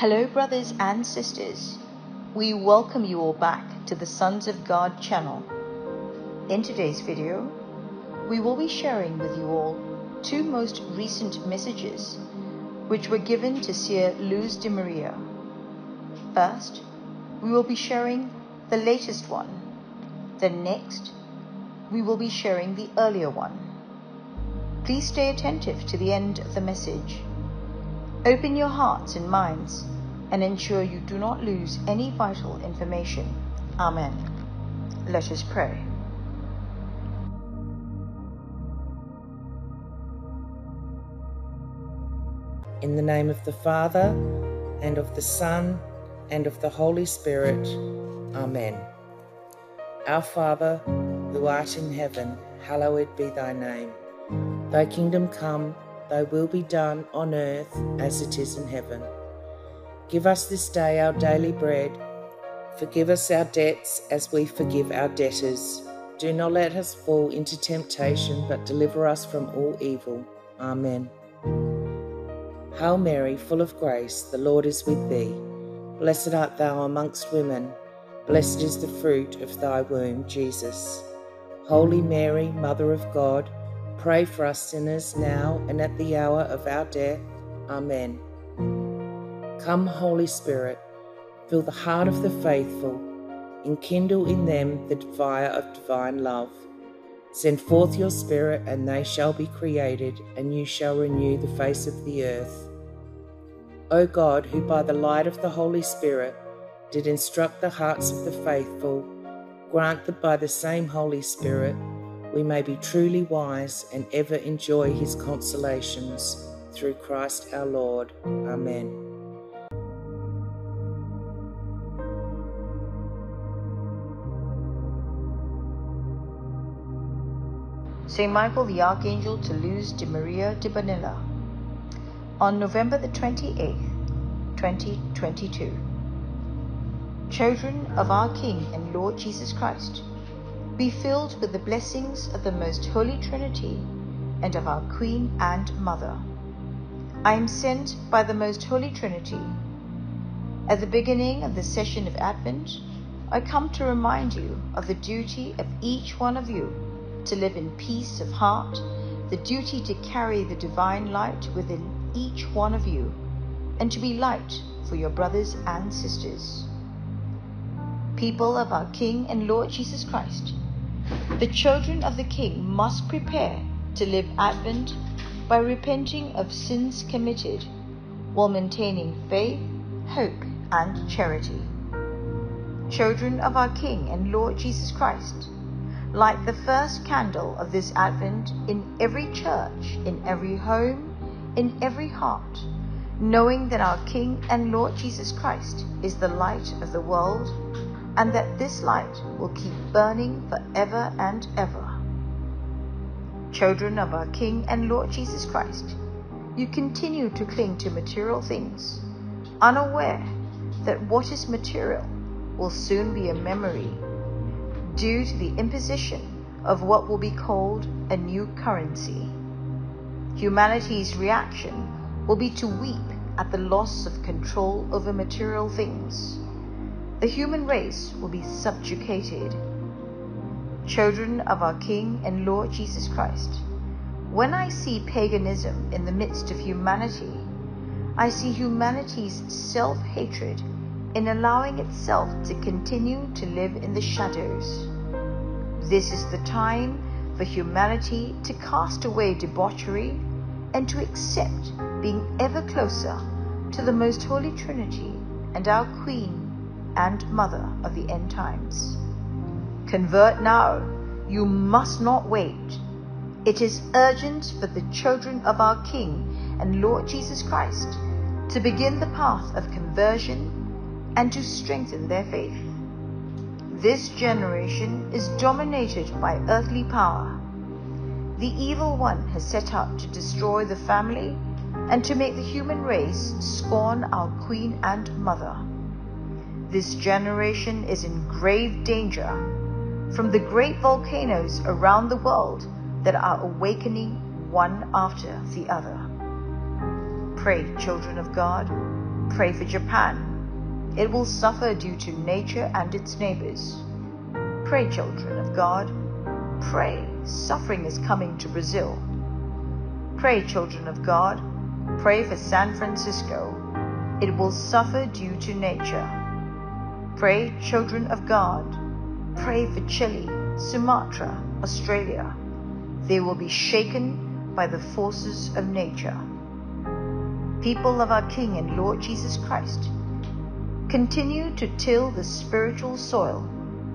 Hello, brothers and sisters. We welcome you all back to the Sons of God channel. In today's video, we will be sharing with you all two most recent messages which were given to Sir Luz de Maria. First, we will be sharing the latest one. Then next, we will be sharing the earlier one. Please stay attentive to the end of the message Open your hearts and minds and ensure you do not lose any vital information. Amen. Let us pray. In the name of the Father, and of the Son, and of the Holy Spirit. Amen. Our Father, who art in heaven, hallowed be thy name. Thy kingdom come Thy will be done on earth as it is in heaven. Give us this day our daily bread. Forgive us our debts as we forgive our debtors. Do not let us fall into temptation, but deliver us from all evil. Amen. Hail Mary, full of grace, the Lord is with thee. Blessed art thou amongst women. Blessed is the fruit of thy womb, Jesus. Holy Mary, Mother of God, Pray for us sinners now and at the hour of our death. Amen. Come, Holy Spirit, fill the heart of the faithful, enkindle in them the fire of divine love. Send forth your Spirit, and they shall be created, and you shall renew the face of the earth. O God, who by the light of the Holy Spirit did instruct the hearts of the faithful, grant that by the same Holy Spirit, we may be truly wise and ever enjoy his consolations through Christ our Lord. Amen. St. Michael the Archangel to Luz de Maria de Bonilla. On November the 28th, 2022. Children of our King and Lord Jesus Christ, be filled with the blessings of the Most Holy Trinity and of our Queen and Mother. I am sent by the Most Holy Trinity. At the beginning of the session of Advent, I come to remind you of the duty of each one of you to live in peace of heart, the duty to carry the divine light within each one of you, and to be light for your brothers and sisters. People of our King and Lord Jesus Christ, the children of the King must prepare to live Advent by repenting of sins committed while maintaining faith, hope, and charity. Children of our King and Lord Jesus Christ, light the first candle of this Advent in every church, in every home, in every heart, knowing that our King and Lord Jesus Christ is the light of the world and that this light will keep burning forever and ever. Children of our King and Lord Jesus Christ, you continue to cling to material things, unaware that what is material will soon be a memory due to the imposition of what will be called a new currency. Humanity's reaction will be to weep at the loss of control over material things the human race will be subjugated. Children of our King and Lord Jesus Christ, when I see paganism in the midst of humanity, I see humanity's self hatred in allowing itself to continue to live in the shadows. This is the time for humanity to cast away debauchery and to accept being ever closer to the Most Holy Trinity and our Queen and mother of the end times. Convert now. You must not wait. It is urgent for the children of our King and Lord Jesus Christ to begin the path of conversion and to strengthen their faith. This generation is dominated by earthly power. The evil one has set out to destroy the family and to make the human race scorn our Queen and Mother. This generation is in grave danger from the great volcanoes around the world that are awakening one after the other. Pray, children of God, Pray for Japan. It will suffer due to nature and its neighbors. Pray, children of God. Pray, suffering is coming to Brazil. Pray, children of God. Pray for San Francisco. It will suffer due to nature. Pray, children of God. Pray for Chile, Sumatra, Australia. They will be shaken by the forces of nature. People of our King and Lord Jesus Christ, continue to till the spiritual soil,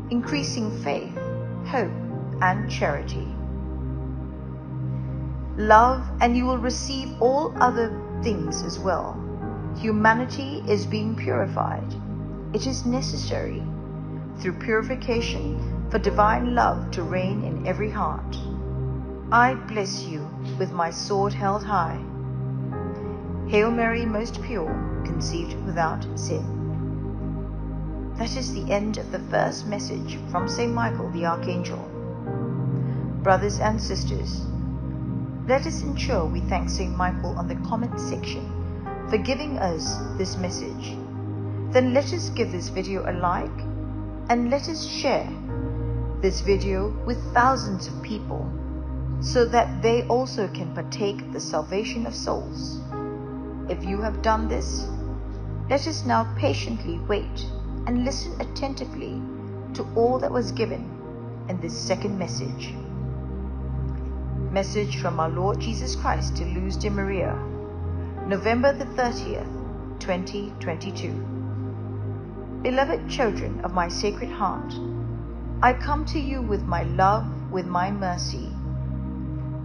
increasing faith, hope, and charity. Love, and you will receive all other things as well. Humanity is being purified. It is necessary through purification for divine love to reign in every heart. I bless you with my sword held high. Hail Mary, most pure, conceived without sin. That is the end of the first message from St. Michael the Archangel. Brothers and sisters, let us ensure we thank St. Michael on the comment section for giving us this message. Then let us give this video a like and let us share this video with thousands of people so that they also can partake the salvation of souls. If you have done this, let us now patiently wait and listen attentively to all that was given in this second message. Message from our Lord Jesus Christ to Luz de Maria, November the 30th, 2022. Beloved children of my Sacred Heart, I come to you with my love, with my mercy.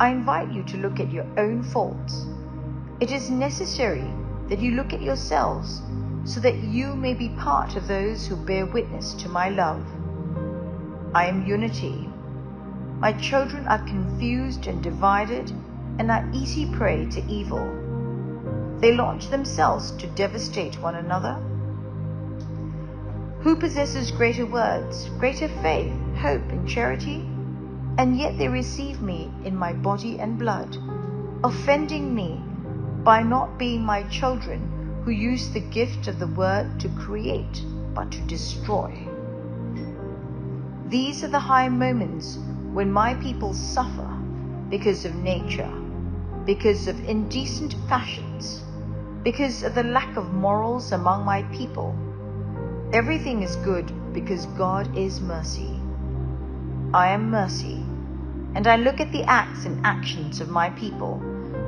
I invite you to look at your own faults. It is necessary that you look at yourselves so that you may be part of those who bear witness to my love. I am unity. My children are confused and divided and are easy prey to evil. They launch themselves to devastate one another. Who possesses greater words, greater faith, hope, and charity? And yet they receive me in my body and blood, offending me by not being my children who use the gift of the word to create, but to destroy. These are the high moments when my people suffer because of nature, because of indecent fashions, because of the lack of morals among my people. Everything is good because God is mercy. I am mercy, and I look at the acts and actions of my people,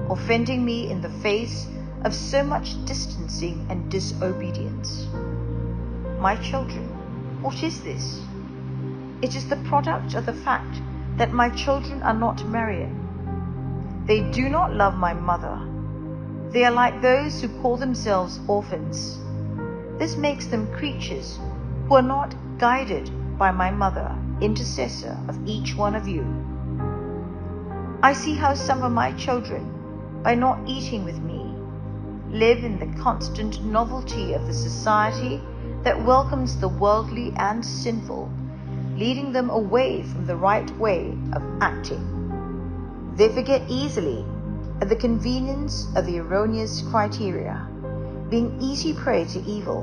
offending me in the face of so much distancing and disobedience. My children, what is this? It is the product of the fact that my children are not Marian. They do not love my mother. They are like those who call themselves orphans. This makes them creatures who are not guided by my mother, intercessor of each one of you. I see how some of my children, by not eating with me, live in the constant novelty of the society that welcomes the worldly and sinful leading them away from the right way of acting. They forget easily at the convenience of the erroneous criteria, being easy prey to evil,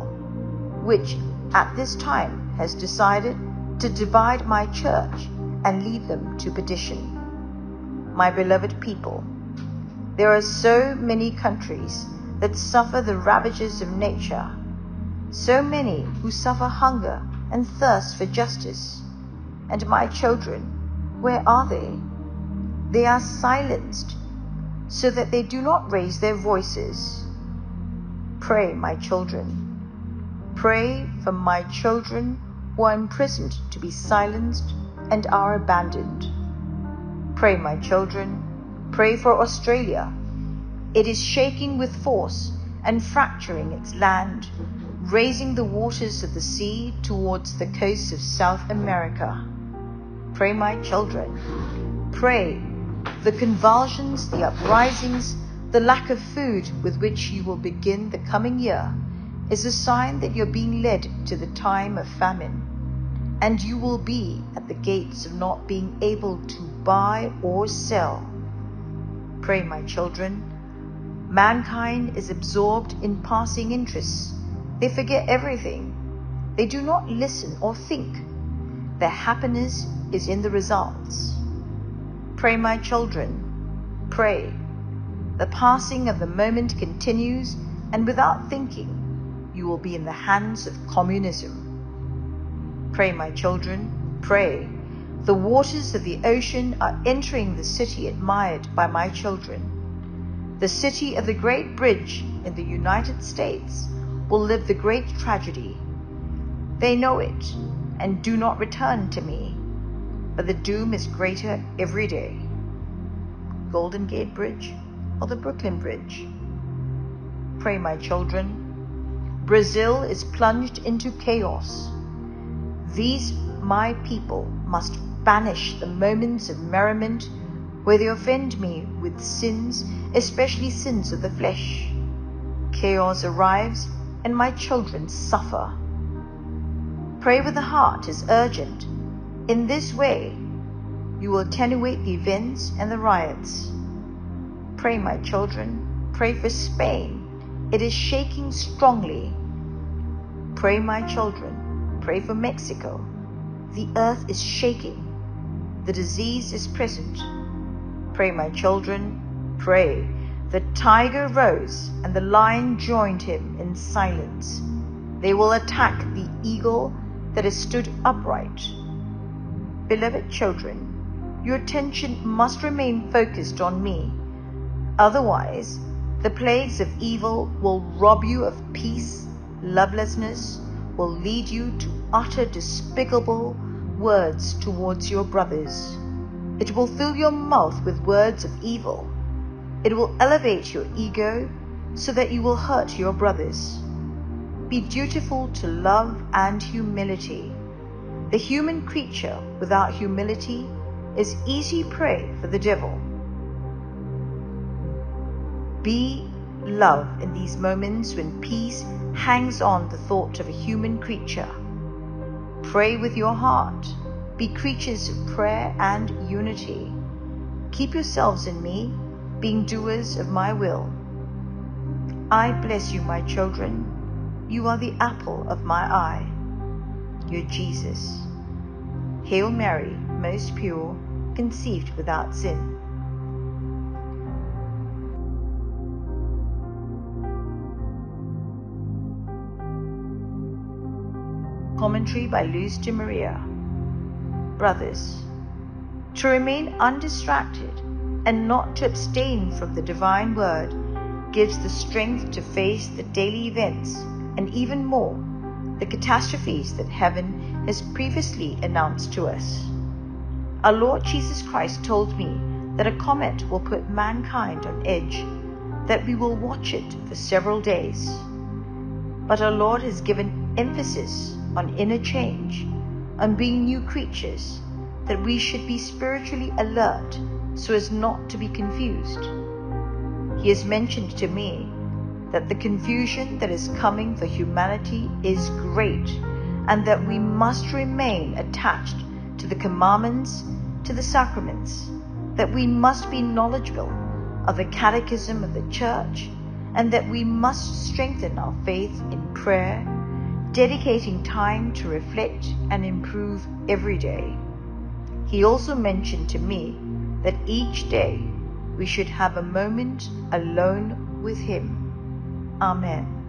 which at this time has decided to divide my church and lead them to perdition. My beloved people, there are so many countries that suffer the ravages of nature, so many who suffer hunger and thirst for justice. And my children, where are they? They are silenced so that they do not raise their voices. Pray, my children. Pray for my children who are imprisoned to be silenced and are abandoned. Pray, my children. Pray for Australia. It is shaking with force and fracturing its land, raising the waters of the sea towards the coast of South America. Pray, my children. Pray. The convulsions, the uprisings, the lack of food with which you will begin the coming year is a sign that you're being led to the time of famine, and you will be at the gates of not being able to buy or sell. Pray, my children. Mankind is absorbed in passing interests. They forget everything. They do not listen or think. Their happiness is in the results. Pray, my children, pray. The passing of the moment continues, and without thinking, you will be in the hands of communism. Pray, my children, pray. The waters of the ocean are entering the city admired by my children. The city of the Great Bridge in the United States will live the great tragedy. They know it and do not return to me, but the doom is greater every day. Golden Gate Bridge or the Brooklyn Bridge? Pray, my children. Brazil is plunged into chaos. These, my people, must banish the moments of merriment where they offend me with sins, especially sins of the flesh. Chaos arrives and my children suffer. Pray with the heart is urgent. In this way, you will attenuate the events and the riots. Pray, my children, pray for Spain. It is shaking strongly. Pray, my children, pray for Mexico. The earth is shaking. The disease is present. Pray, my children, pray. The tiger rose and the lion joined him in silence. They will attack the eagle that has stood upright. Beloved children, your attention must remain focused on me. Otherwise, the plagues of evil will rob you of peace, lovelessness, will lead you to utter despicable words towards your brothers. It will fill your mouth with words of evil. It will elevate your ego so that you will hurt your brothers. Be dutiful to love and humility. The human creature without humility is easy prey for the devil. Be love in these moments when peace hangs on the thought of a human creature. Pray with your heart. Be creatures of prayer and unity. Keep yourselves in me, being doers of my will. I bless you, my children. You are the apple of my eye. Your Jesus. Hail Mary, most pure, conceived without sin. Commentary by Luz de Maria. Brothers, to remain undistracted and not to abstain from the divine word gives the strength to face the daily events and even more the catastrophes that heaven has previously announced to us. Our Lord Jesus Christ told me that a comet will put mankind on edge, that we will watch it for several days. But our Lord has given emphasis on inner change, on being new creatures, that we should be spiritually alert so as not to be confused. He has mentioned to me that the confusion that is coming for humanity is great and that we must remain attached to the commandments, to the sacraments, that we must be knowledgeable of the catechism of the church, and that we must strengthen our faith in prayer dedicating time to reflect and improve every day. He also mentioned to me that each day we should have a moment alone with Him. Amen.